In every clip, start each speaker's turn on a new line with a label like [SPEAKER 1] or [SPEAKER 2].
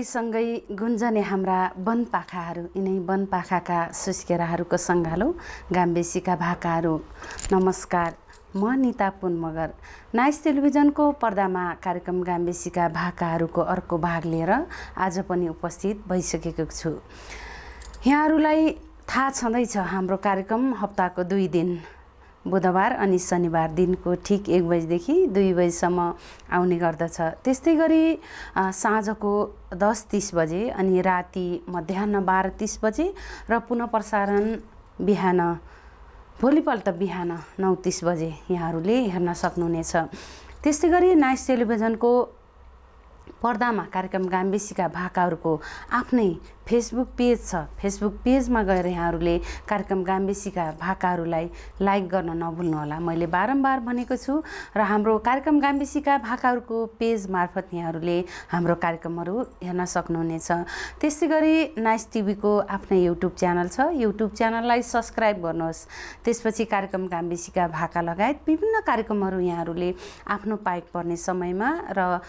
[SPEAKER 1] सुसेलीसँगै गुन्जने हाम्रा वनपाखाहरू यिनै वनपाखाका सुस्केराहरूको सङ्घालो गाम्बेसीका भाकाहरू नमस्कार। म निता पुन मगर नाइस टेलिभिजनको पर्दामा कार्यक्रम गाम्बेसीका भाकाहरूको अर्को भाग लिएर आज पनि उपस्थित भइसकेको छु। यहाँहरूलाई थाहा छँदैछ हाम्रो कार्यक्रम हप्ताको दुई दिन। बुधबार अनि शनिबार दिनको ठिक एक बजीदेखि दुई बजीसम्म आउने गर्दछ। त्यस्तै गरी साँझको दस तिस बजे अनि राति मध्याह बाह्र तिस बजे र पुनः प्रसारण बिहान भोलिपल्ट बिहान नौ तिस बजे यहाँहरूले हेर्न सक्नुहुनेछ। त्यस्तै गरी नाइस टेलिभिजनको पर्दामा कार्यक्रम गाम्बेसीका भाकाहरूको आफ्नै फेसबुक पेज छ। फेसबुक पेजमा गएर यहाँहरूले कार्यक्रम गाम्बेसीका भाकाहरूलाई लाइक गर्न नभुल्नुहोला मैले बारम्बार भनेको छु र हाम्रो कार्यक्रम गाम्बेसीका भाकाहरूको पेज मार्फत यहाँहरूले हाम्रो कार्यक्रमहरू हेर्न सक्नुहुनेछ। त्यस्तै गरी नाइस टिभीको आफ्नै युट्युब च्यानल छ। युट्युब च्यानललाई सब्सक्राइब गर्नुहोस्। त्यसपछि कार्यक्रम गाम्बेसीका भाका लगायत विभिन्न कार्यक्रमहरू यहाँहरूले आफ्नो पाइक पर्ने समयमा र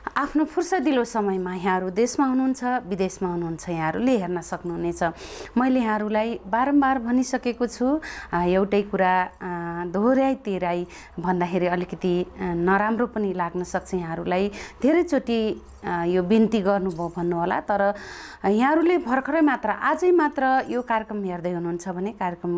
[SPEAKER 1] आफ्नो फुर्सदिलो समयमा यहाँहरू देशमा हुनुहुन्छ विदेशमा हुनुहुन्छ यहाँहरूले हेर्न सक्नुहुनेछ। मैले यहाँहरूलाई बारम्बार भनिसकेको छु एउटै कुरा दोहोऱ्याइ तेह्राइ भन्दाखेरि अलिकति नराम्रो पनि लाग्न सक्छ यहाँहरूलाई। धेरैचोटि यो बिन्ती गर्नुभयो भन्नु होला तर यहाँहरूले भर्खरै मात्र आजै मात्र यो कार्यक्रम हेर्दै हुनुहुन्छ भने कार्यक्रम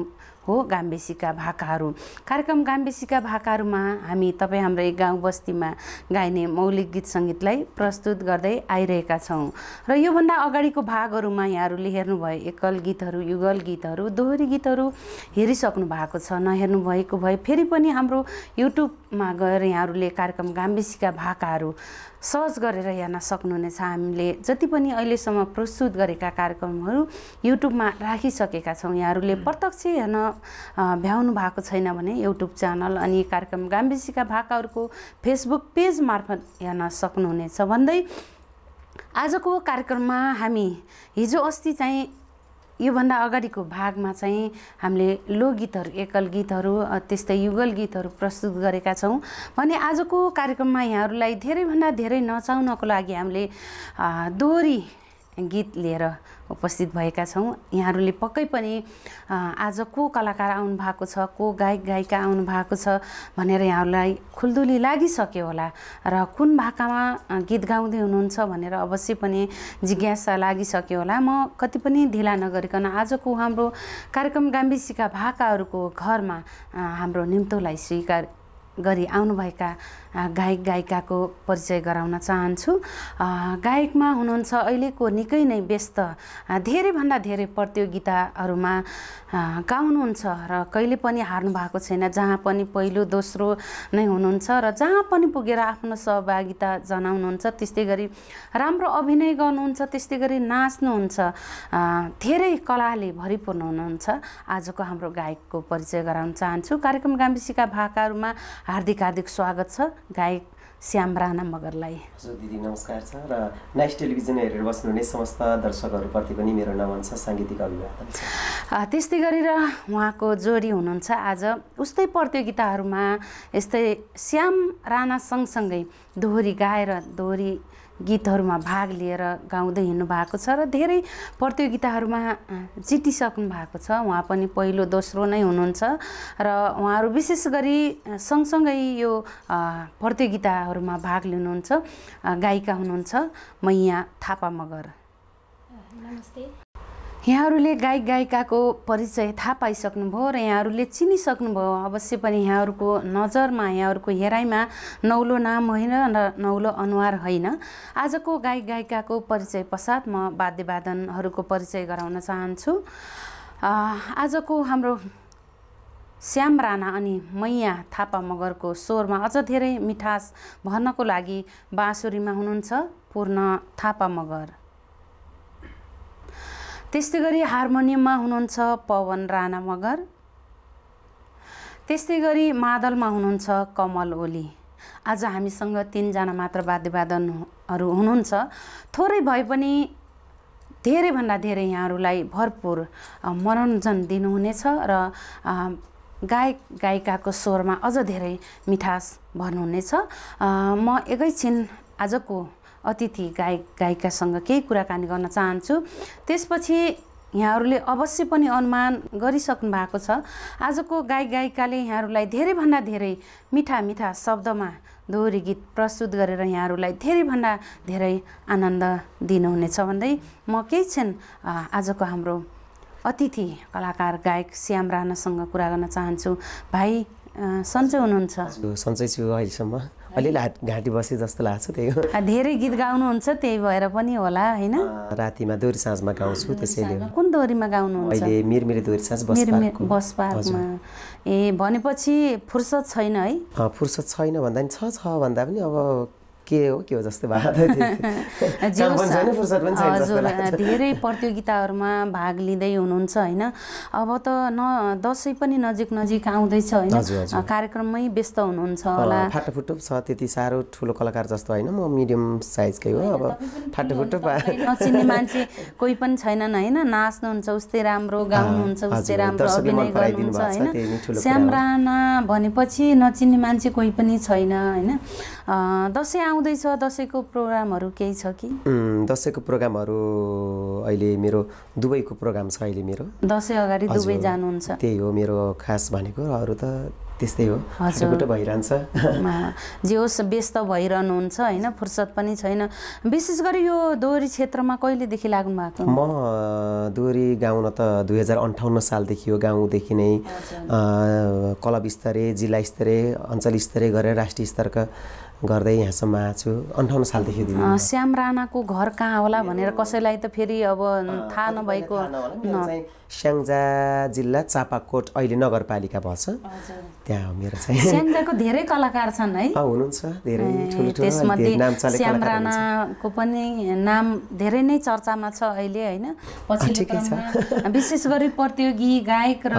[SPEAKER 1] हो गाम्बेसीका भाकाहरू। कार्यक्रम गाम्बेसीका भाकाहरूमा हामी तपाईँ हाम्रो गाउँ बस्तीमा गाइने मौलिक गीत सङ्गीतलाई प्रस्तुत गर्दै आइरहेका छौँ। र योभन्दा अगाडिको भागहरूमा यहाँहरूले हेर्नुभयो एकल गीतहरू युगल गीतहरू दोहोरी गीतहरू हेरिसक्नु भएको छ नहेर्नु भएको भए फेरि पनि हाम्रो युट्युबमा गएर यहाँहरूले कार्यक्रम गाम्बेसीका भाकाहरू सर्च गरेर हेर्न सक्नुहुनेछ। हामीले जति पनि अहिलेसम्म प्रस्तुत गरेका कार्यक्रमहरू युट्युबमा राखिसकेका छौँ। यहाँहरूले प्रत्यक्ष हेर्न भ्याउनु भएको छैन भने युट्युब च्यानल अनि कार्यक्रम गाम्बेसीका भाकाहरूको फेसबुक पेज मार्फत हेर्न सक्नुहुनेछ। भन्दै आजको कार्यक्रममा हामी हिजो अस्ति चाहिँ योभन्दा अगाडिको भागमा चाहिँ हामीले लोकगीतहरू एकल गीतहरू त्यस्तै युगल गीतहरू प्रस्तुत गरेका छौँ। भने आजको कार्यक्रममा यहाँहरूलाई धेरैभन्दा धेरै नचाउनको लागि हामीले दोहोरी गीत लिएर उपस्थित भएका छौँ। यहाँहरूले पक्कै पनि आज को कलाकार आउनु भएको छ को गायक गायिका आउनु भएको छ भनेर यहाँहरूलाई खुल्दुली लागिसक्यो होला। र कुन भाकामा गीत गाउँदै हुनुहुन्छ भनेर अवश्य पनि जिज्ञासा लागिसक्यो होला। म कति पनि ढिला नगरिकन आजको हाम्रो कार्यक्रम गाम्बिसीका भाकाहरूको घरमा हाम्रो निम्तोलाई स्वीकार गरी आउनुभएका गायक गायिकाको परिचय गराउन चाहन्छु। गायकमा हुनुहुन्छ अहिलेको निकै नै व्यस्त धेरैभन्दा धेरै प्रतियोगिताहरूमा गाउनुहुन्छ र कहिले पनि हार्नु भएको छैन जहाँ पनि पहिलो दोस्रो नै हुनुहुन्छ र जहाँ पनि पुगेर आफ्नो सहभागिता जनाउनुहुन्छ त्यस्तै गरी राम्रो अभिनय गर्नुहुन्छ त्यस्तै गरी नाच्नुहुन्छ धेरै कलाले भरिपूर्ण हुनुहुन्छ। आजको हाम्रो गायकको परिचय गराउन चाहन्छु। कार्यक्रम गाम्बिसीका भाकाहरूमा हार्दिक हार्दिक स्वागत छ गायक श्याम राणा मगरलाई।
[SPEAKER 2] हजुर दिदी नमस्कार छ र नाइस टेलिभिजन हेरेर बस्नुहुने समस्त दर्शकहरूप्रति पनि मेरो नमन छ साङ्गीतिक अभिवादन
[SPEAKER 1] त्यस्तै गरेर उहाँको जोडी हुनुहुन्छ आज। उस्तै प्रतियोगिताहरूमा यस्तै श्याम राणा सँगसँगै दोहोरी गाएर दोहोरी गीतहरूमा भाग लिएर गाउँदै हिँड्नु भएको छ र धेरै प्रतियोगिताहरूमा जितिसक्नु भएको छ। उहाँ पनि पहिलो दोस्रो नै हुनुहुन्छ र उहाँहरू विशेष गरी सँगसँगै यो प्रतियोगिताहरूमा भाग लिनुहुन्छ। गायिका हुनुहुन्छ मैया थापा मगर। नमस्ते। यहाँहरूले गायक गायिकाको परिचय थाहा पाइसक्नुभयो र यहाँहरूले चिनिसक्नुभयो। अवश्य पनि यहाँहरूको नजरमा यहाँहरूको हेराइमा नौलो नाम होइन र नौलो अनुहार होइन। आजको गायक गायिकाको परिचय पश्चात म वाद्यवादनहरूको परिचय गराउन चाहन्छु। आजको हाम्रो श्याम राणा अनि मैया थापा मगरको स्वरमा अझ धेरै मिठास भर्नको लागि बाँसुरीमा हुनुहुन्छ पूर्ण थापा मगर। त्यस्तै गरी हार्मोनियममा हुनुहुन्छ पवन राणा मगर। त्यस्तै गरी मादलमा हुनुहुन्छ कमल ओली। आज हामीसँग तिनजना मात्र वाद्यवादनहरू हुनुहुन्छ। थोरै भए पनि धेरैभन्दा धेरै यहाँहरूलाई भरपुर मनोरञ्जन दिनुहुनेछ र गायक गायिकाको स्वरमा अझ धेरै मिठास भर्नुहुनेछ। म एकैछिन आजको अतिथि गायक गायिकासँग केही कुराकानी गर्न चाहन्छु। त्यसपछि यहाँहरूले अवश्य पनि अनुमान गरिसक्नु भएको छ। आजको गायक गायिकाले यहाँहरूलाई धेरैभन्दा धेरै मिठा मिठा शब्दमा दोहोरी गीत प्रस्तुत गरेर यहाँहरूलाई धेरैभन्दा धेरै आनन्द दिनुहुनेछ भन्दै म केही क्षण आजको हाम्रो अतिथि कलाकार गायक श्याम राणासँग कुरा गर्न चाहन्छु। भाइ सन्चै हुनुहुन्छ?
[SPEAKER 2] सन्चै छु अहिलेसम्म। अलिअलि हात घाँटी बसे जस्तो लाग्छ त्यही हो।
[SPEAKER 1] धेरै गीत गाउनुहुन्छ त्यही भएर पनि होला होइन?
[SPEAKER 2] रातिमा दोहोरी साँझमा गाउँछु त्यसैले
[SPEAKER 1] कुन दोहोरीमा गाउनुहुन्छ?
[SPEAKER 2] अहिले मिरमिरे दोहोरी साँझ बस
[SPEAKER 1] पार्कमा। ए भनेपछि फुर्सद छैन है?
[SPEAKER 2] फुर्सद छैन भन्दा पनि छ छ भन्दा पनि अब के हो के हो जस्तो भएको
[SPEAKER 1] धेरै प्रतियोगिताहरूमा भाग लिँदै हुनुहुन्छ होइन? अब त न दसैँ पनि नजिक नजिक आउँदैछ होइन। कार्यक्रममै व्यस्त हुनुहुन्छ होला।
[SPEAKER 2] फाटोफुटो छ त्यति साह्रो ठुलो कलाकार जस्तो होइन म मिडियम साइजकै हो अब फाटोफुटो
[SPEAKER 1] नचिन्ने मान्छे कोही पनि छैनन् होइन? नाच्नुहुन्छ उस्तै राम्रो गाउनुहुन्छ उस्तै राम्रो अभिनय गर्नुहुन्छ होइन? श्याम। राणा भनेपछि नचिन्ने मान्छे कोही पनि छैन होइन? दसैँ आउँदैछ दसैँको प्रोग्रामहरू केही छ कि?
[SPEAKER 2] दसैँको प्रोग्रामहरू अहिले मेरो दुबईको प्रोग्राम छ अहिले मेरो।
[SPEAKER 1] दसैँ अगाडि दुबई जानुहुन्छ।
[SPEAKER 2] त्यही हो मेरो खास भनेको अरू त त्यस्तै हो।
[SPEAKER 1] हजुर।
[SPEAKER 2] भइरहन्छ।
[SPEAKER 1] जे होस् व्यस्त भइरहनुहुन्छ होइन? फुर्सद पनि छैन। विशेष गरी यो दोहोरी क्षेत्रमा कहिलेदेखि लाग्नु भएको?
[SPEAKER 2] म दोहोरी गाउन त दुई हजार अन्ठाउन्न सालदेखि हो गाउँदेखि नै। क्लब स्तरीय जिल्ला स्तरीय अञ्चल स्तरीय गरेर राष्ट्रिय स्तरका गर्दै यहाँसम्म आएको छु। अन्ठाउन्न सालदेखि
[SPEAKER 1] श्याम राणाको घर कहाँ होला भनेर कसैलाई त फेरि अब थाहा नभएको
[SPEAKER 2] स्याङ्जा जिल्ला चापाकोट अहिले नगरपालिका भन्छ। त्यहाँ हो मेरो चाहिँ।
[SPEAKER 1] स्याङ्जाको धेरै कलाकार छन् है।
[SPEAKER 2] हुनुहुन्छ। धेरै ठुलो ठुलो।
[SPEAKER 1] श्याम। राणाको पनि नाम धेरै नै चर्चामा छ अहिले होइन? पछिल्लो विशेष गरी प्रतियोगी गायक र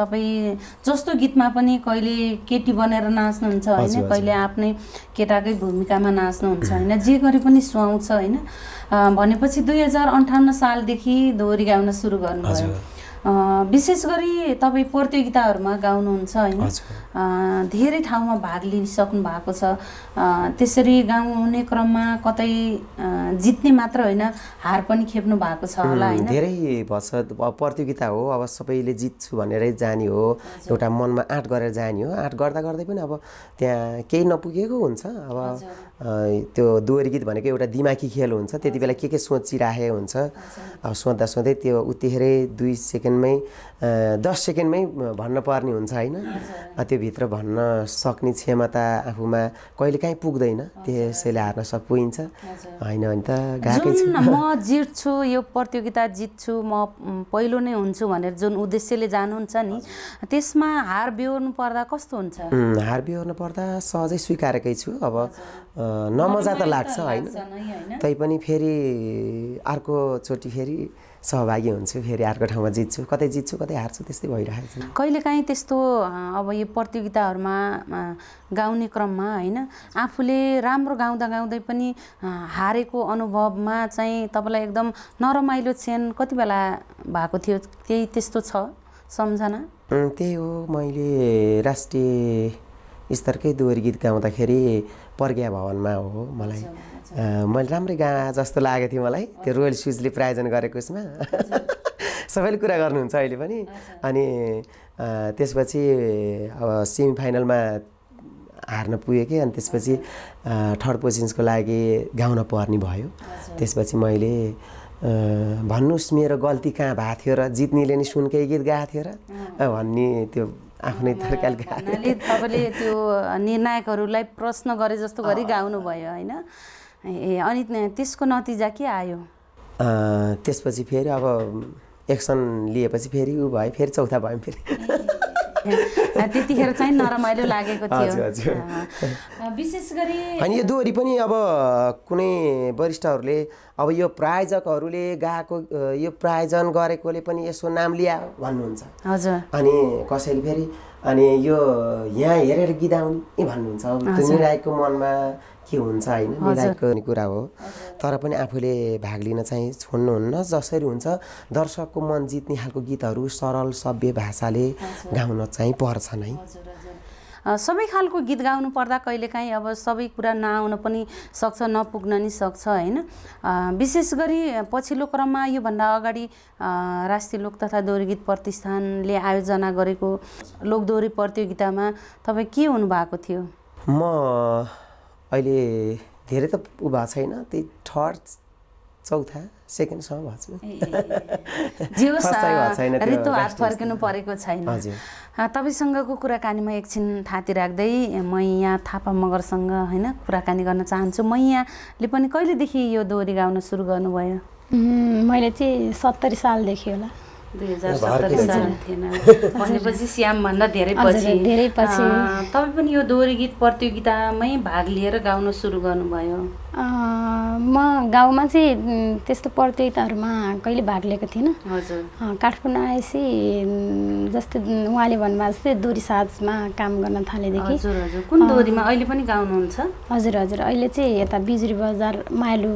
[SPEAKER 1] तपाईँ जस्तो गीतमा पनि कहिले केटी बनेर नाच्नुहुन्छ होइन। कहिले आफ्नै केटाकै भूमिकामा नाच्नुहुन्छ होइन? जे गरे पनि सुहाउँछ होइन? भनेपछि दुई हजार अन्ठाउन्न सालदेखि दोहोरी गाउन सुरु गर्नुभयो। विशेष गरी तपाईँ प्रतियोगिताहरूमा गाउनुहुन्छ होइन। धेरै ठाउँमा भाग लिइसक्नु भएको छ। अ, त्यसरी गाउने क्रममा कतै जित्ने मात्र होइन हार पनि खेप्नु भएको छ होला होइन।
[SPEAKER 2] धेरै भन्छ प्रतियोगिता हो अब सबैले जित्छु भनेरै जाने हो। एउटा मनमा आँट गरेर जाने हो। आँट गर्दा गर्दै पनि अब त्यहाँ केही नपुगेको हुन्छ। अब त्यो दोहोरी गीत भनेको एउटा दिमागी खेल हुन्छ। त्यति बेला के के सोचिराखेको हुन्छ। अब सोच्दा सोच्दै त्यो उतिखेरै दुई सेकेन्डमै दस सेकेन्डमै भन्न पर्ने हुन्छ होइन। त्योभित्र भन्न सक्ने क्षमता आफूमा कहिले काहीँ पुग्दैन। त्यसैले हार्न सक् पुगिन्छ होइन भने त गएकै छु
[SPEAKER 1] म जित्छु यो प्रतियोगिता जित्छु म पहिलो नै हुन्छु भनेर जुन उद्देश्यले जानुहुन्छ नि त्यसमा हार बेहोर्नु पर्दा कस्तो हुन्छ?
[SPEAKER 2] हार बिहोर्नु पर्दा सहजै स्वीकारेकै छु। अब नमजा त लाग्छ होइन? तैपनि फेरि अर्कोचोटि फेरि सहभागी हुन्छु फेरि अर्को ठाउँमा जित्छु। कतै जित्छु कतै हार्छु त्यस्तै भइरहेको छ।
[SPEAKER 1] कहिलेकाहीँ त्यस्तो अब यो प्रतियोगिताहरूमा गाउने क्रममा होइन? आफूले राम्रो गाउँदा गाउँदै पनि हारेको अनुभवमा चाहिँ तपाईँलाई एकदम नरमाइलो क्षण कति बेला भएको थियो? त्यही त्यस्तो छ सम्झना?
[SPEAKER 2] त्यही हो मैले राष्ट्रिय स्तरकै दोहोरी गीत गाउँदाखेरि प्रज्ञा भवनमा हो मलाई। मैले राम्रै गा जस्तो लागेको थियो मलाई। त्यो रोयल सुजले प्रायोजन गरेको उसमा। सबैले कुरा गर्नुहुन्छ अहिले पनि। अनि त्यसपछि अब सेमी फाइनलमा हार्न पुगेँ कि अनि त्यसपछि थर्ड पोजिसनको लागि गाउन पर्ने भयो। त्यसपछि मैले भन्नुहोस् मेरो गल्ती कहाँ भएको थियो र जित्नेले नि सुनकै गीत गाएको थियो र। भन्ने त्यो आफ्नै
[SPEAKER 1] भन्नाले तपाईँले त्यो निर्णायकहरूलाई प्रश्न गरे जस्तो गरी गाउनु भयो होइन? ए अनि त्यसको नतिजा के आयो?
[SPEAKER 2] त्यसपछि फेरि अब एक्सन लिएपछि फेरि ऊ भयो फेरि चौथा भयो फेरि।
[SPEAKER 1] त्यतिखेर चाहिँ नरमाइलो लागेको थियो। विशेष गरी
[SPEAKER 2] अनि यो दोहोरी पनि अब कुनै वरिष्ठहरूले अब यो प्रायोजकहरूले गाएको यो प्रायोजन गरेकोले पनि यसो नाम लिया भन्नुहुन्छ।
[SPEAKER 1] हजुर।
[SPEAKER 2] अनि कसैले फेरि अनि यो यहाँ हेरेर गीत आउने भन्नुहुन्छ। त्यो निर्णायकको मनमा के हुन्छ होइन निर्णायकको कुरा हो। तर पनि आफूले भाग लिन चाहिँ छोड्नुहुन्न। जसरी हुन्छ दर्शकको मन जित्ने खालको गीतहरू सरल सभ्य भाषाले गाउन चाहिँ पर्छ नै।
[SPEAKER 1] सबै खालको गीत गाउनु पर्दा कहिलेकाहीँ अब सबै कुरा नआउन पनि सक्छ नपुग्न नि सक्छ होइन? विशेष गरी पछिल्लो क्रममा योभन्दा अगाडि राष्ट्रिय लोक तथा दोहोरी गीत प्रतिष्ठानले आयोजना गरेको लोकदोहोरी प्रतियोगितामा तपाईँ के हुनुभएको थियो?
[SPEAKER 2] म अहिले धेरै त उ भएको छैन त्यही थर्ड चौथा सेकेन्डसम्म भएको
[SPEAKER 1] परेको छैन। तपाईँसँगको कुराकानीमा एकछिन थाती राख्दै म यहाँ थापा मगरसँग होइन कुराकानी गर्न चाहन्छु। म यहाँले पनि कहिलेदेखि यो दोहोरी गाउन सुरु गर्नुभयो?
[SPEAKER 3] मैले चाहिँ सत्तरी सालदेखि होला।
[SPEAKER 1] दुई हजार
[SPEAKER 2] भर्खर
[SPEAKER 1] सत्तरी साल थिएन। भनेपछि श्यामभन्दा धेरै
[SPEAKER 3] हजुर,
[SPEAKER 1] पछि।
[SPEAKER 3] धेरै पछि।
[SPEAKER 1] अ, तपाईँ पनि यो दोहोरी गीत प्रतियोगितामै भाग लिएर गाउन सुरु गर्नुभयो।
[SPEAKER 3] अँ, म गाउँमा चाहिँ त्यस्तो प्रतियोगिताहरूमा कहिले भाग लिएको थिइनँ।
[SPEAKER 1] हजुर।
[SPEAKER 3] अँ, काठमाडौँ आएपछि जस्तै उहाँले भन्नुभएको जस्तै दोरी साजमा काम गर्न थालेदेखि।
[SPEAKER 1] हजुर हजुर। कुन दोहोरीमा अहिले पनि गाउनुहुन्छ?
[SPEAKER 3] हजुर हजुर। अहिले चाहिँ यता बिजुरी बजार मायालु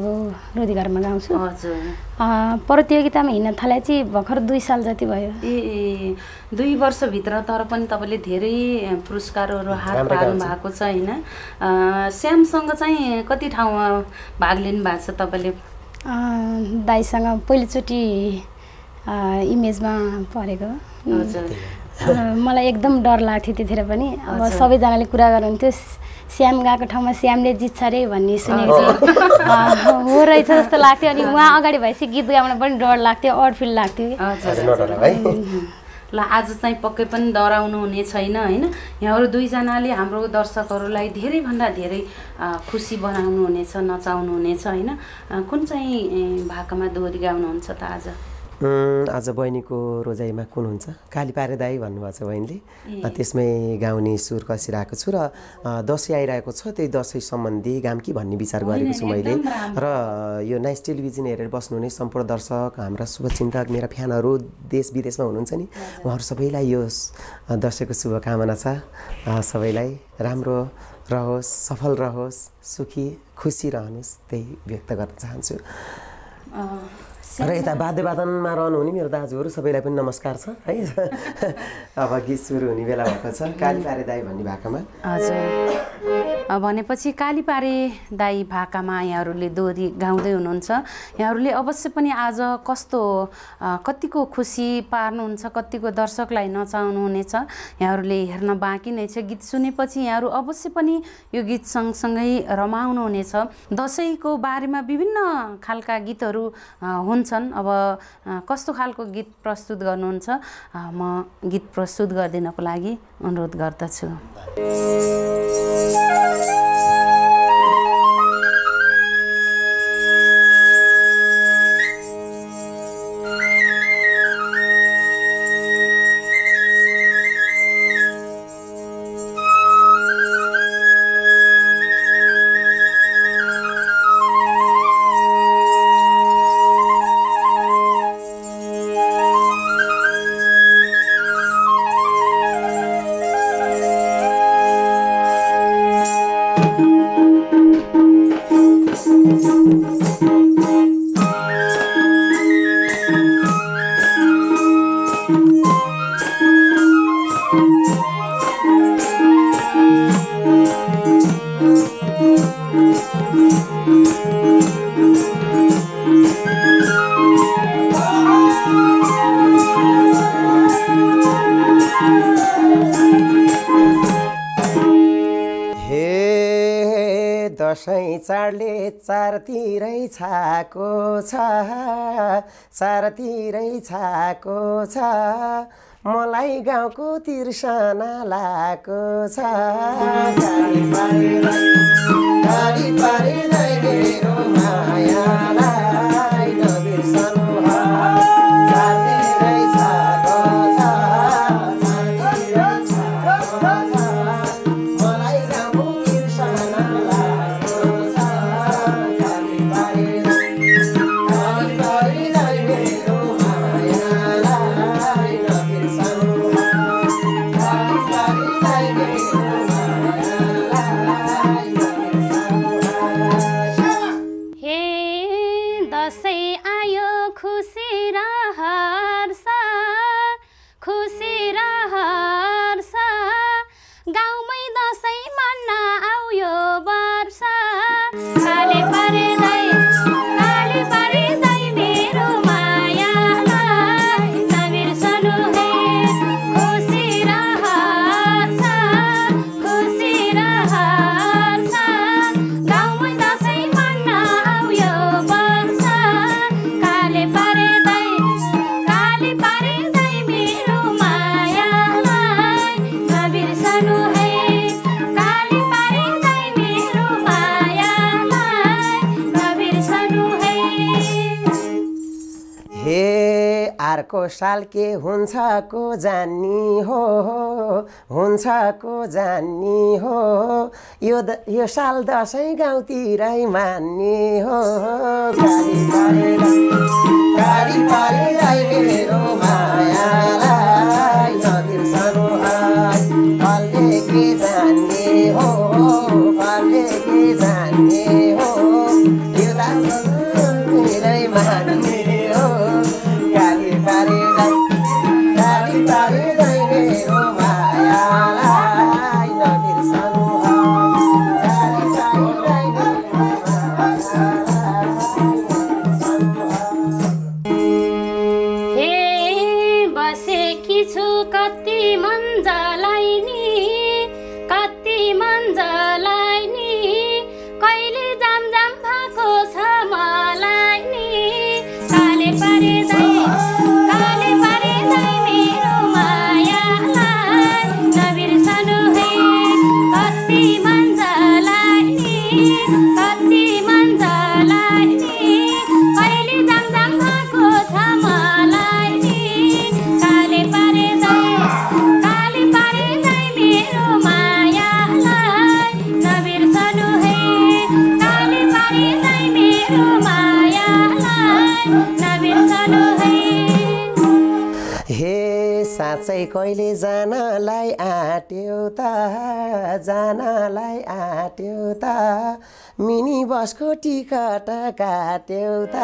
[SPEAKER 3] रोधीघरमा गाउँछु।
[SPEAKER 1] हजुर।
[SPEAKER 3] प्रतियोगितामा हिँड्न थाले चाहिँ भर्खर दुई साल जति भयो।
[SPEAKER 1] ए ए, दुई वर्षभित्र तर पनि तपाईँले धेरै पुरस्कारहरू हात पार्नु। भएको छ होइन? अ, श्यामसँग चाहिँ कति ठाउँमा भाग लिनु भएको छ तपाईँले?
[SPEAKER 3] अँ, दाइसँग पहिलोचोटि अँ, इमेजमा परेको।
[SPEAKER 1] हजुर।
[SPEAKER 3] मलाई एकदम डर लाग्थ्यो त्यतिखेर पनि। अब। सबैजनाले कुरा गर्नुहुन्थ्यो। श्याम गएको ठाउँमा श्यामले जित्छ अरे भन्ने सुनेको थिएँ। हो रहेछ जस्तो लाग्थ्यो। अनि उहाँ अगाडि भएपछि गीत गाउन पनि डर लाग्थ्यो अड फिल लाग्थ्यो
[SPEAKER 1] ल आज चाहिँ पक्कै पनि डराउनु हुने छैन होइन? यहाँहरू दुईजनाले हाम्रो दर्शकहरूलाई धेरैभन्दा धेरै खुसी बनाउनु हुनेछ नचाउनु हुनेछ होइन कुन चाहिँ भाकामा दोहोरी गाउनुहुन्छ त आज?
[SPEAKER 2] आज बहिनीको रोजाइमा कुन हुन्छ? काली पारे दाई भन्नुभएको छ बहिनीले। त्यसमै गाउने सुर कसिरहेको छु र दसैँ आइरहेको छ त्यही दसैँ सम्बन्धी गाम कि भन्ने विचार गरेको छु मैले। र यो नाइस टेलिभिजन हेरेर बस्नुहुने सम्पूर्ण दर्शक हाम्रा शुभचिन्तक मेरा फ्यानहरू देश विदेशमा हुनुहुन्छ नि उहाँहरू सबैलाई यो दसैँको शुभकामना छ। सबैलाई राम्रो रहोस् सफल रहोस् सुखी खुसी रहनुहोस् त्यही व्यक्त गर्न चाहन्छु। र यता वाद्यवादनमा रहनुहुने मेरो दाजुहरू सबैलाई पनि नमस्कार छ है? अब गीत सुरु हुने बेला भएको छ काली पारे दाई भन्ने भाकामा।
[SPEAKER 1] हजुर। भनेपछि कालीपारे दाई भाकामा यहाँहरूले दोहोरी गाउँदै हुनुहुन्छ। यहाँहरूले अवश्य पनि आज कस्तो कतिको खुसी पार्नुहुन्छ कतिको दर्शकलाई नचाउनु हुनेछ यहाँहरूले हेर्न बाँकी नै छ। गीत सुनेपछि यहाँहरू अवश्य पनि यो गीत सँगसँगै रमाउनु हुनेछ दसैँको बारेमा विभिन्न खालका गीतहरू अ, हुन्छन्। अब कस्तो खालको गीत प्रस्तुत गर्नुहुन्छ? म गीत प्रस्तुत गरिदिनको लागि अनुरोध गर्दछु।
[SPEAKER 2] चारतिरै छाको छ चारतिरै छाको छ मलाई गाउँको तिर्सना लाएको छ। को साल के हुन्छ को जान्नी हो। हुन्छ को जान्नी हो। यो द, यो साल दसैँ गाउँतिरै मान्ने हो। गाडी गाडी पारेर। मैले जानलाई आट्यो त जानलाई आट्यो त मिनी बसको टिकट काट्यो त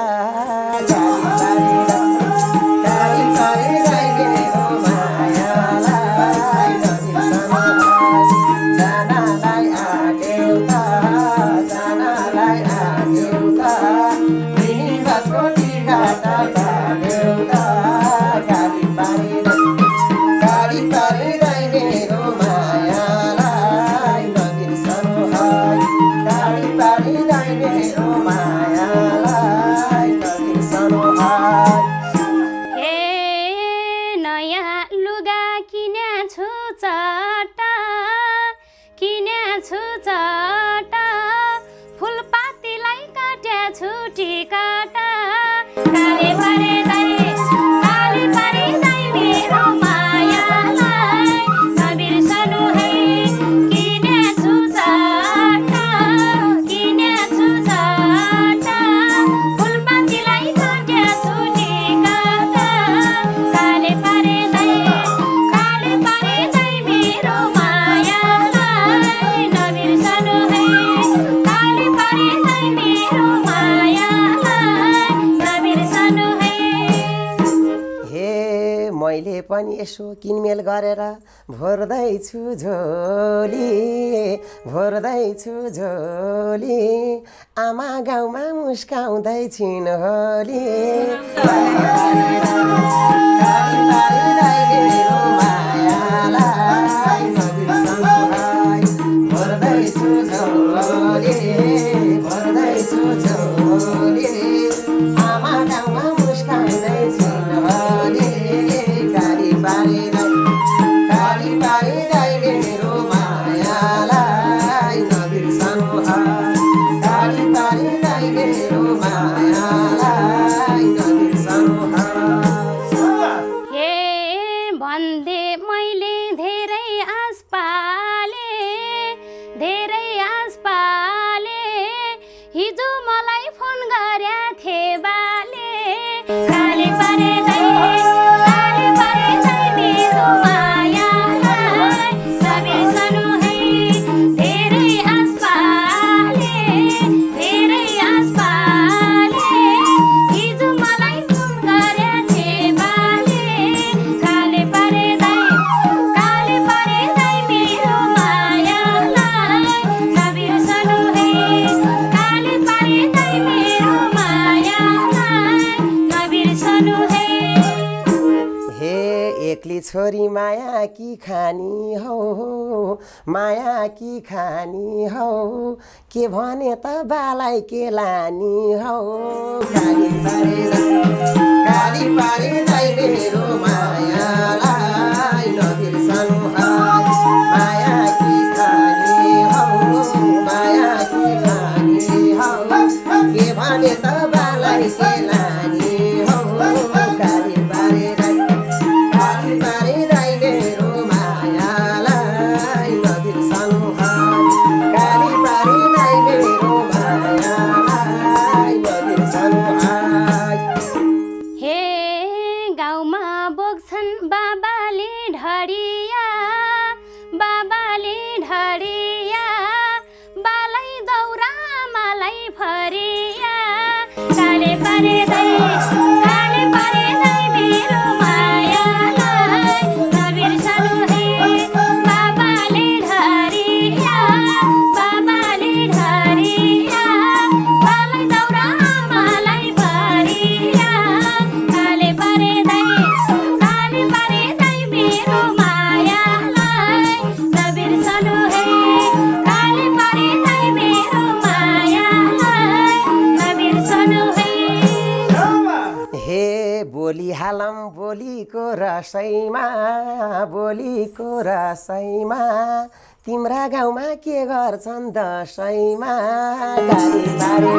[SPEAKER 2] भोर्दैछु झोली भोर्दैछु झोली आमा गाउँमा मुस्काउँदै छिन् होली के भने त बालाई के लानी हौ? काली पारेर काली पारेर मेरो मायालाई नबिर्सनु हाय दसैँको रसैमा तिम्रा गाउँमा के गर्छन् दसैँमा गाडी गाडी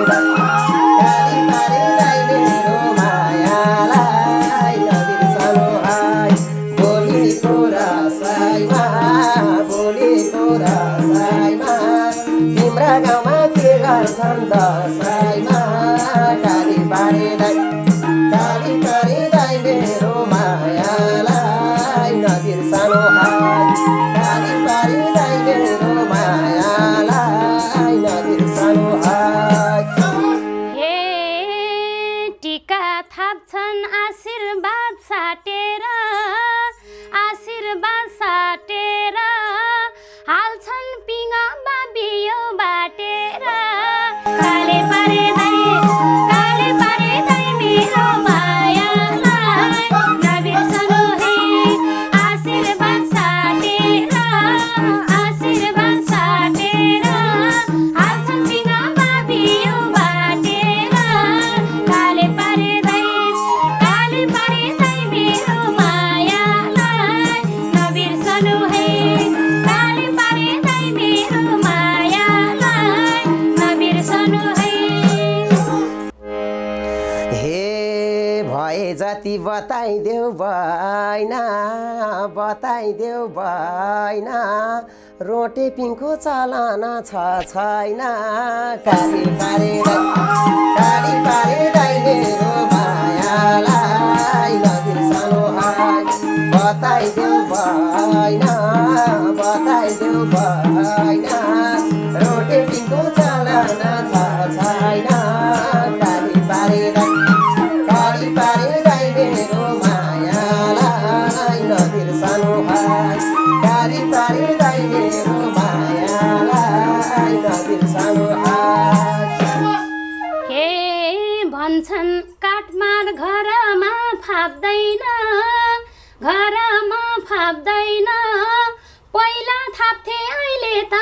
[SPEAKER 2] तिम्रा गाउँमा के गर्छन्
[SPEAKER 1] दसैँ थाप्छन् आशीर्वाद साटेर।
[SPEAKER 2] बताइदेऊ भएन। रोटी पिङको चलन छ छैन। पारेर बताइदेऊ भएन बताइदेऊ भएन। रोटी पिङको चलन छ छैन।
[SPEAKER 1] फाप्दैन घरमा फाप्दैन पहिला थाप्थे अहिले त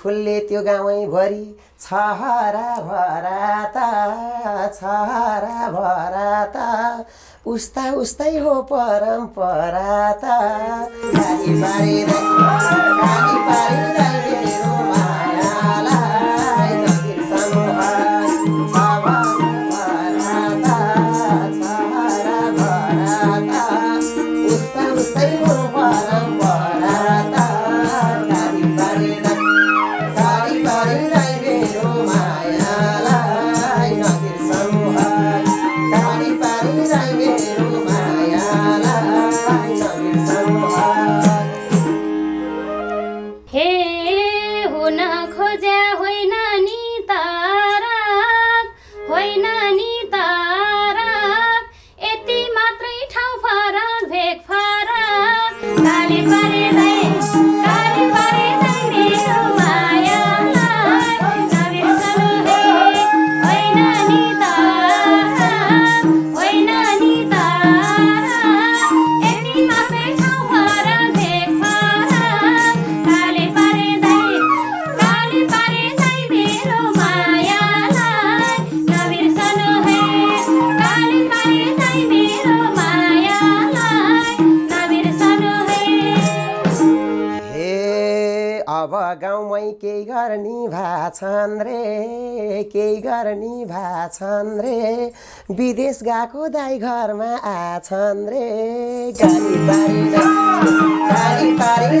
[SPEAKER 2] फुलले त्यो गाउँभरि छहरा भराता छहरा त उस्ता उस्तै हो परम्परा त। आमै केही गर्ने छन् रे केही गर्ने छन् रे। विदेश गएको दाई घरमा आछन् रे। गाली पारी गाली पारी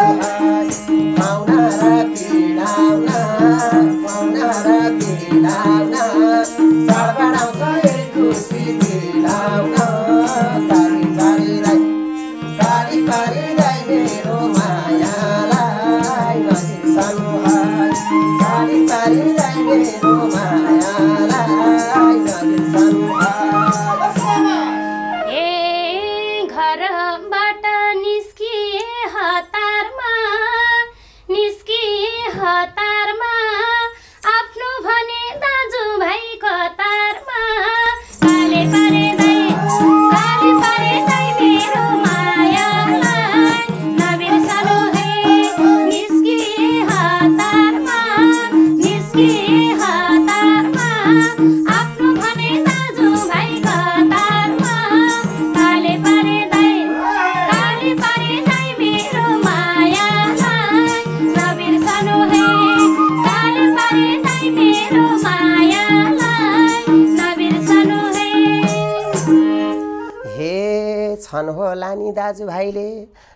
[SPEAKER 2] दाजुभाइले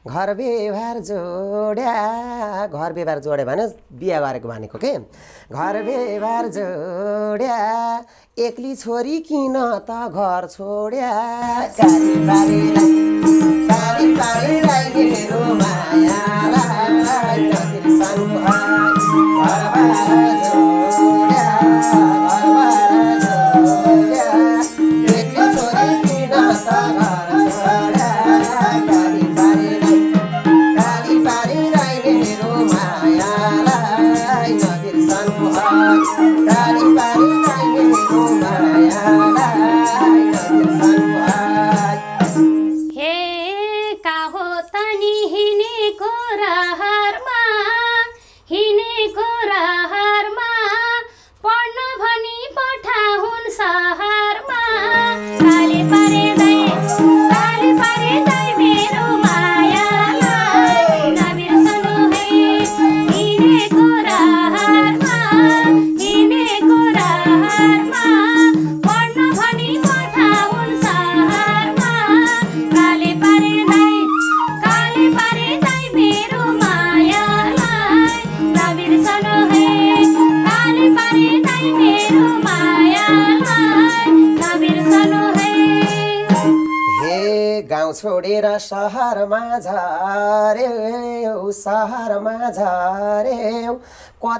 [SPEAKER 2] घर व्यवहार जोड्या। घर व्यवहार जोड्यो भने बिहा गरेको भनेको के? घर व्यवहार जोड्या। एक्ली छोरी किन त घर छोड्या?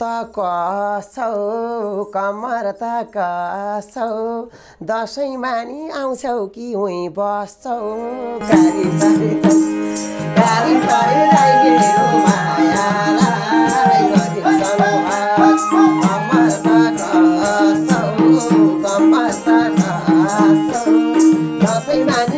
[SPEAKER 2] त कसौ कमर त कसौ दसैँ मानि आउँछौ कि उहीँ बस्छौ। दसैँ मानि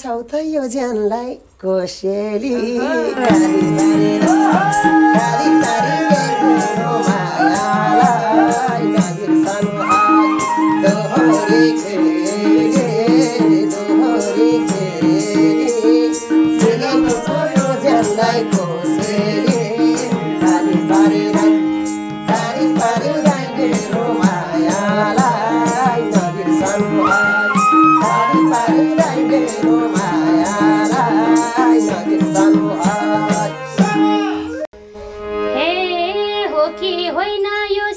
[SPEAKER 2] छौ त यो ज्यानलाई कोसेली। कि होइन यो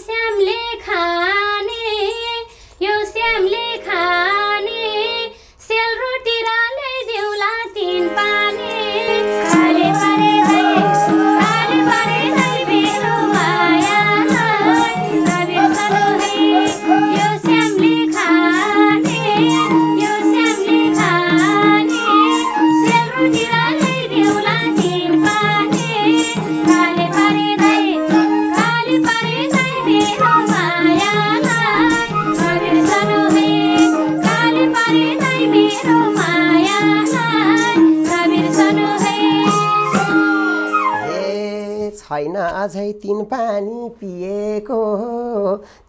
[SPEAKER 2] आजै तिन पानी पिएको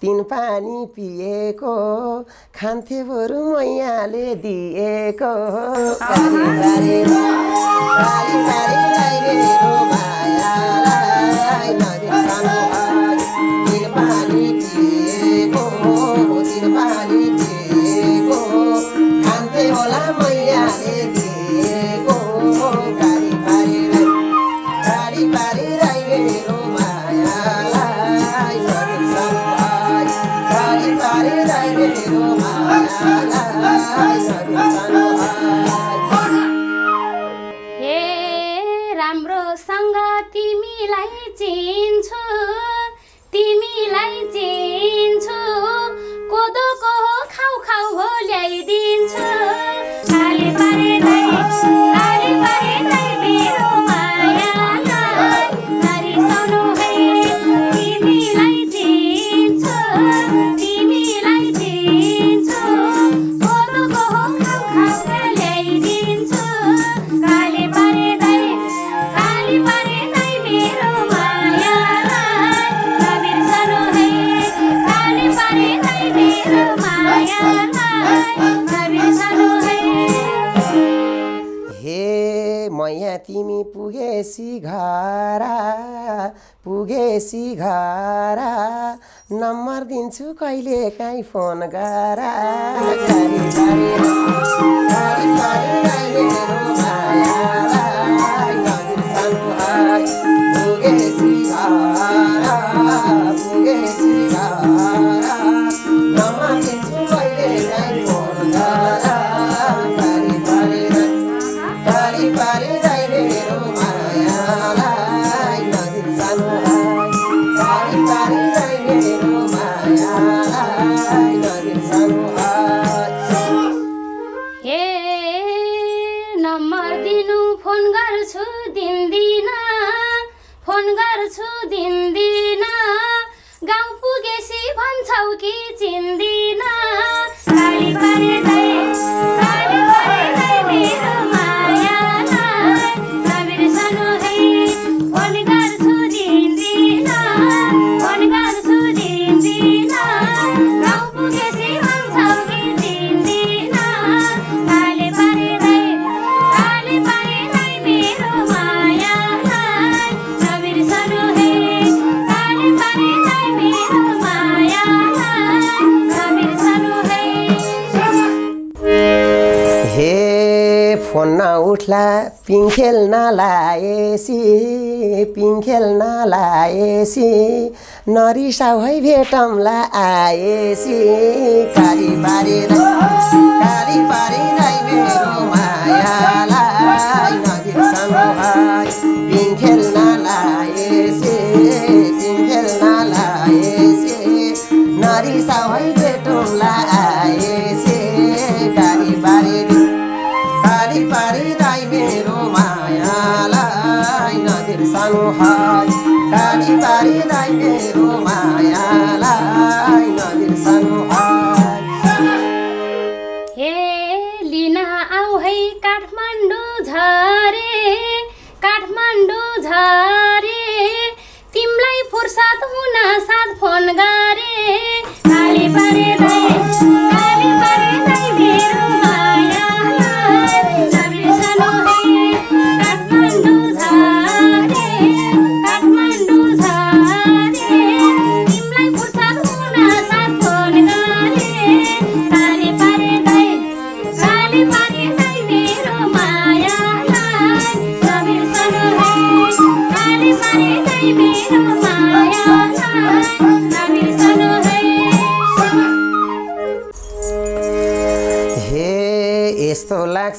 [SPEAKER 2] तिन पानी पिएको खान्थे बरु मैयाले दिएको
[SPEAKER 1] तिमीलाई चिन्छु तिमीलाई चिन्छु कोदोको खाउ खाउ हो ल्याइदिन्छु
[SPEAKER 2] सी घरा पुगेसी घरा। नम्बर दिन्छु कहिले काहीँ फोन गरा।
[SPEAKER 1] की
[SPEAKER 2] चिंदी पिङ खेल्न लाएसी पिङ खेल्न लाएसी नरिसाउ है भेटौँला आएसी कारी पारी कारी पारी नै मेरो मायालाई नगिर्सनु है पिङ खेल्न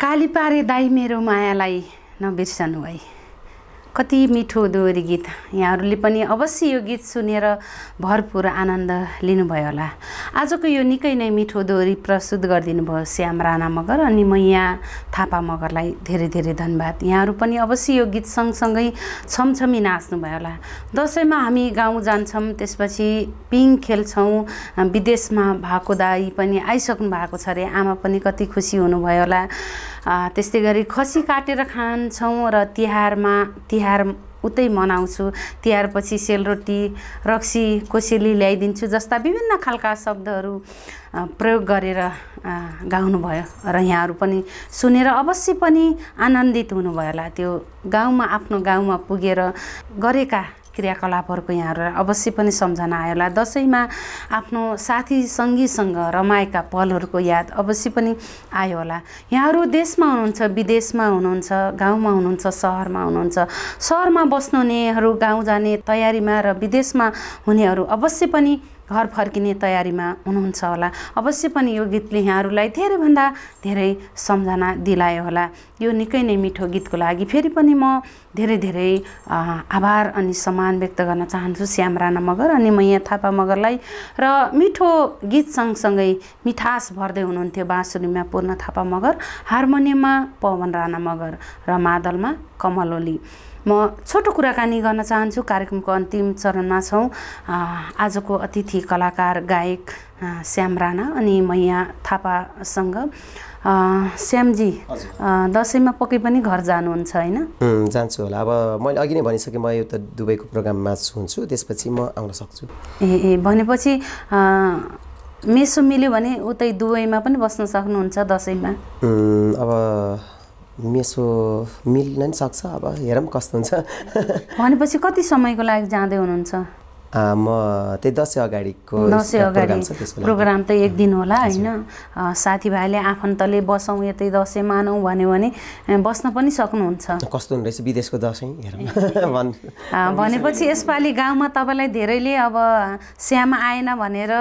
[SPEAKER 1] काली पारे दाई मेरो मायालाई नबिर्सनु है। कति मिठो दोहोरी गीत। यहाँहरूले पनि अवश्य यो गीत सुनेर भरपुर आनन्द लिनुभयो होला। आजको यो निकै नै मिठो दोहोरी प्रस्तुत गरिदिनु भयो श्याम राणा मगर अनि म यहाँ थापा मगरलाई धेरै धेरै धन्यवाद। यहाँहरू पनि अवश्य यो गीत सँगसँगै छमछमी नाच्नुभयो होला। दसैँमा हामी गाउँ जान्छौँ त्यसपछि पिङ खेल्छौँ। विदेशमा भएको दाई पनि आइसक्नु भएको छ अरे आमा पनि कति खुसी हुनुभयो होला। त्यस्तै गरी खसी काटेर खान्छौँ र तिहारमा तिहार उतै मनाउँछु। तिहारपछि सेलरोटी रक्सी कोसेली ल्याइदिन्छु जस्ता विभिन्न खालका शब्दहरू प्रयोग गरेर गाउनुभयो र यहाँहरू पनि सुनेर अवश्य पनि आनन्दित हुनुभयो होला। त्यो गाउँमा आफ्नो गाउँमा पुगेर गरेका क्रियाकलापहरूको यहाँहरूलाई अवश्य पनि सम्झना आयो होला दसैँमा आफ्नो साथी सङ्गीसँग रमाएका पलहरूको याद अवश्य पनि आयो होला यहाँहरू देशमा हुनुहुन्छ विदेशमा हुनुहुन्छ गाउँमा हुनुहुन्छ सहरमा हुनुहुन्छ। सहरमा बस्नुहुनेहरू गाउँ जाने तयारीमा र विदेशमा हुनेहरू अवश्य पनि घर फर्किने तयारीमा हुनुहुन्छ होला। अवश्य पनि यो गीतले यहाँहरूलाई धेरैभन्दा धेरै सम्झना दिलायो होला। यो निकै नै मिठो गीतको लागि फेरि पनि म धेरै धेरै आभार अनि सम्मान व्यक्त गर्न चाहन्छु श्याम राणा मगर अनि म यहाँ थापा मगरलाई। र मिठो गीत सँगसँगै मिठास भर्दै हुनुहुन्थ्यो बाँसुरीमा पूर्ण थापा मगर हार्मोनियममा पवन राणा मगर र मादलमा कमल ओली म छोटो कुराकानी गर्न चाहन्छु। कार्यक्रमको अन्तिम चरणमा छौँ। आजको अतिथि कलाकार गायक श्याम राणा अनि म यहाँ थापासँग श्यामजी दसैँमा पक्कै पनि घर जानुहुन्छ होइन?
[SPEAKER 2] जान्छु होला। अब मैले अघि नै भनिसकेँ म एउटा दुबईको प्रोग्राममा हुन्छु। त्यसपछि म आउन सक्छु।
[SPEAKER 1] ए ए भनेपछि मेसो मिल्यो भने उतै दुबईमा पनि बस्न सक्नुहुन्छ दसैँमा?
[SPEAKER 2] अब मेसो मिल्न नि सक्छ अब हेरौँ कस्तो हुन्छ।
[SPEAKER 1] भनेपछि कति समयको लागि जाँदै हुनुहुन्छ?
[SPEAKER 2] म त्यही दसैँ अगाडिको
[SPEAKER 1] दसैँ अगाडि
[SPEAKER 2] प्रोग्राम
[SPEAKER 1] त एक दिन होला होइन? साथीभाइले आफन्तले बसौँ यतै दसैँ मानौँ भन्यो भने बस्न पनि सक्नुहुन्छ।
[SPEAKER 2] कस्तो हुने रहेछ विदेशको दसैँ?
[SPEAKER 1] भनेपछि यसपालि गाउँमा तपाईँलाई धेरैले अब श्याम आएन भनेर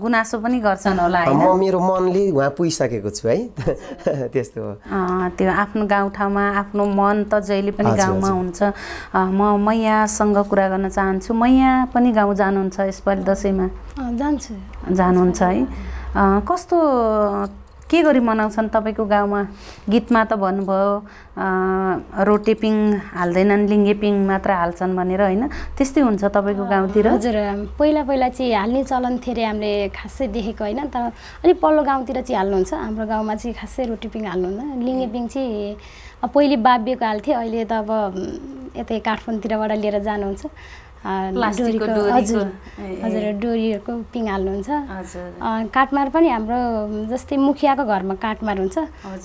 [SPEAKER 1] गुनासो पनि गर्छन् होला
[SPEAKER 2] म मेरो मनले उहाँ पुगिसकेको छु है। त्यस्तो हो।
[SPEAKER 1] त्यो आफ्नो गाउँठाउँमा आफ्नो मन त जहिले पनि गाउँमा। हुन्छ। म मैयासँग कुरा गर्न चाहन्छु। मैया पनि गाउँ जानुहुन्छ यसपालि दसैँमा?
[SPEAKER 3] जान्छु।
[SPEAKER 1] जानुहुन्छ है। कस्तो के गरी मनाउँछन् तपाईँको गाउँमा? गीतमा त भन्नुभयो रोटेपिङ हाल्दैनन् लिङ्गेपिङ मात्र हाल्छन् भनेर होइन? त्यस्तै हुन्छ तपाईँको गाउँतिर?
[SPEAKER 3] हजुर। पहिला पहिला चाहिँ हाल्ने चलन थियो अरे हामीले खासै देखेको होइन? तर अलिक पल्लो गाउँतिर चाहिँ हाल्नुहुन्छ। हाम्रो गाउँमा चाहिँ खासै रोटी पिङ हाल्नुहुन्न। लिङ्गे पिङ चाहिँ पहिले बाबिएको हाल्थ्यो। अहिले त अब यतै काठमाडौँतिरबाट लिएर जानुहुन्छ। डोरीको हजुर। हजुर डोरीहरूको पिङ हाल्नुहुन्छ
[SPEAKER 1] हजुर।
[SPEAKER 3] अ, काटमार पनि हाम्रो जस्तै मुखियाको घरमा काटमार हुन्छ।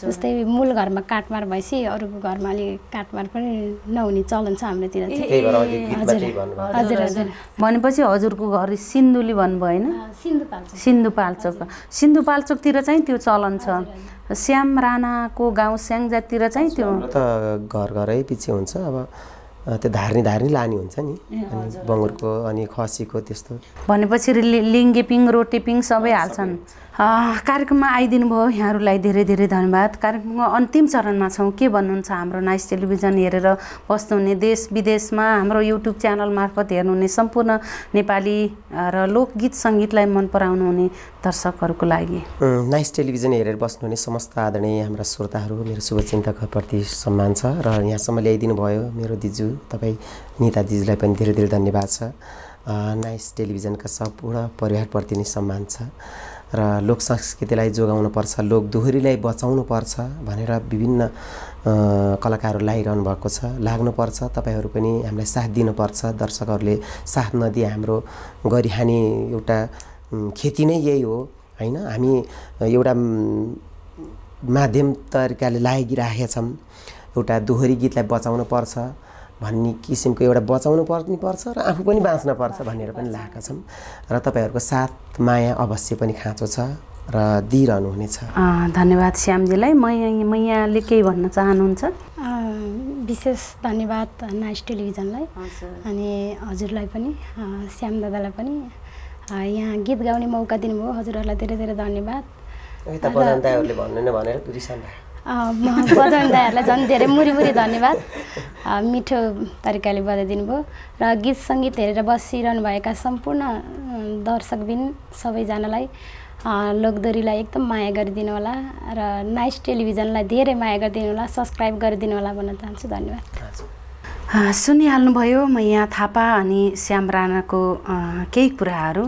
[SPEAKER 3] जस्तै मूल घरमा काटमार भएपछि अरूको घरमा अलिक काटमार पनि नहुने चलन छ हाम्रोतिर हजुर। हजुर
[SPEAKER 1] भनेपछि हजुरको घर सिन्धुली भन्नुभयो होइन?
[SPEAKER 3] सिन्धुपाल्चोक
[SPEAKER 1] सिन्धुपाल्चोक सिन्धुपाल्चोकतिर चाहिँ त्यो चलन छ। श्याम राणाको गाउँ स्याङ्जातिर चाहिँ त्यो
[SPEAKER 2] हाम्रो त घर घरै पछि हुन्छ। अब त्यो धार्नी धार्नी लाने हुन्छ नि। अनि बङ्गुरको अनि खसीको त्यस्तो।
[SPEAKER 1] भनेपछि लिङ्गेपिङ रोटेपिङ सबै हाल्छन्। कार्यक्रममा आइदिनु भयो यहाँहरूलाई धेरै धेरै धन्यवाद। कार्यक्रमको अन्तिम चरणमा छौँ। के भन्नुहुन्छ हाम्रो नाइस टेलिभिजन हेरेर बस्नुहुने देश विदेशमा हाम्रो युट्युब च्यानल मार्फत हेर्नुहुने सम्पूर्ण नेपाली र लोकगीत सङ्गीतलाई मन पराउनु हुने दर्शकहरूको लागि।
[SPEAKER 2] नाइस टेलिभिजन हेरेर बस्नुहुने समस्त आदरणीय हाम्रा श्रोताहरू मेरो शुभचिन्तकप्रति सम्मान छ र यहाँसम्म ल्याइदिनु भयो मेरो दिजु तपाईँ निता दिजुलाई पनि धेरै धेरै धन्यवाद छ। नाइस टेलिभिजनका सम्पूर्ण परिवारप्रति नै सम्मान छ। र लोक संस्कृतिलाई जोगाउनुपर्छ लोक दोहोरीलाई बचाउनुपर्छ भनेर विभिन्न कलाकारहरू लागिरहनु भएको छ। लाग्नुपर्छ तपाईँहरू पनि हामीलाई साथ दिनुपर्छ। दर्शकहरूले साथ नदिए हाम्रो गरिहाने एउटा खेती नै यही हो होइन? हामी एउटा माध्यम तरिकाले लागिराखेका छौँ। एउटा दोहोरी गीतलाई बचाउनु पर्छ भन्ने किसिमको एउटा बचाउनु पर्ने पर्छ र आफू पनि बाँच्न पर्छ भनेर पनि लागेका छौँ। र तपाईँहरूको साथ माया अवश्य पनि खाँचो छ र दिइरहनु हुनेछ
[SPEAKER 1] अ, धन्यवाद श्यामजीलाई। म म यहाँले केही भन्न चाहनुहुन्छ?
[SPEAKER 3] अँ, विशेष धन्यवाद नाइस टेलिभिजनलाई।
[SPEAKER 1] हजुर
[SPEAKER 3] अनि हजुरलाई पनि श्याम दादालाई पनि। यहाँ गीत गाउने मौका दिनुभयो। हजुरहरूलाई धेरै धेरै धन्यवाद।
[SPEAKER 2] भनेर
[SPEAKER 3] बजाउने दाईहरूलाई झन् धेरै मुरी मुरी धन्यवाद। मिठो तरिकाले बजाइदिनु भयो र गीत सङ्गीत हेरेर बसिरहनुभएका सम्पूर्ण दर्शकबिन सबैजनालाई लोकदोरीलाई एकदम माया गरिदिनु होला र नाइस टेलिभिजनलाई धेरै माया गरिदिनु होला सब्सक्राइब गरिदिनु होला भन्न चाहन्छु। धन्यवाद।
[SPEAKER 1] सुनिहाल्नुभयो यहाँ थापा अनि श्याम राणाको केही कुराहरू।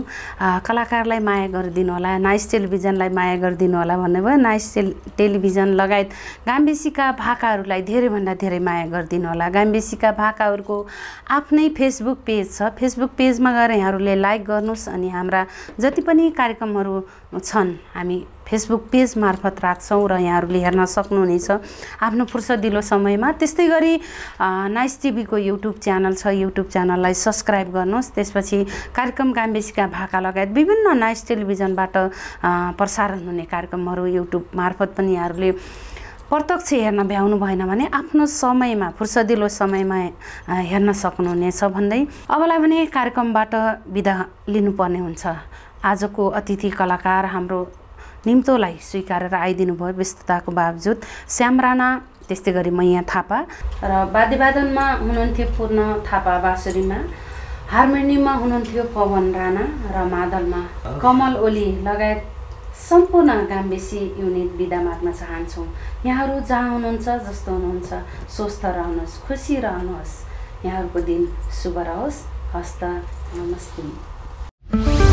[SPEAKER 1] कलाकारलाई माया गरिदिनु होला नाइस टेलिभिजनलाई माया गरिदिनु होला भन्नुभयो। नाइस टेल टेलिभिजन लगायत गाम्बेसीका भाकाहरूलाई धेरैभन्दा धेरै माया गरिदिनु होला। गाम्बेसीका भाकाहरूको आफ्नै फेसबुक पेज छ। फेसबुक पेजमा गएर यहाँहरूले लाइक गर्नुहोस् अनि हाम्रा जति पनि कार्यक्रमहरू छन्। हामी फेसबुक पेज मार्फत राख्छौँ र यहाँहरूले हेर्न सक्नुहुनेछ। आफ्नो फुर्सदिलो समयमा। त्यस्तै गरी नाइस टिभीको युट्युब च्यानल छ। युट्युब च्यानललाई सब्सक्राइब गर्नुहोस्। त्यसपछि कार्यक्रम गाम्बेसीका भाका लगायत विभिन्न नाइस टेलिभिजनबाट प्रसारण हुने कार्यक्रमहरू युट्युब मार्फत पनि यहाँहरूले प्रत्यक्ष हेर्न भ्याउनु भएन भने आफ्नो समयमा फुर्सदिलो समयमा हेर्न सक्नुहुनेछ भन्दै। अबलाई भने कार्यक्रमबाट बिदा लिनुपर्ने हुन्छ। आजको अतिथि कलाकार हाम्रो निम्तोलाई स्वीकारेर आइदिनु भयो व्यस्तताको बावजुद। श्याम राणा त्यस्तै गरी मैया थापा र वाद्यवादनमा हुनुहुन्थ्यो पूर्ण थापा बाँसुरीमा हार्मोनियममा हुनुहुन्थ्यो पवन राणा र मादलमा कमल ओली लगायत सम्पूर्ण गाम्बेसी युनिट बिदा माग्न चाहन्छौँ। यहाँहरू जहाँ हुनुहुन्छ जस्तो हुनुहुन्छ स्वस्थ रहनुहोस् खुसी रहनुहोस्। यहाँहरूको दिन शुभ रहोस्। हस्त नमस्ते।